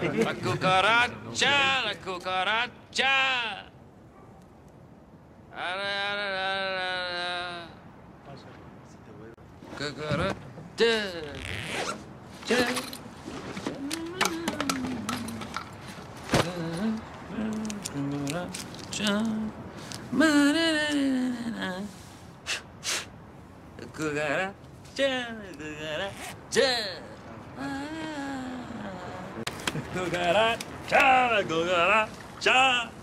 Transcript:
La cucaracha, la cucaracha. Cucaracha. Cha. Cucaracha. Cucaracha, cucaracha. Ah. Cucaracha, cucaracha.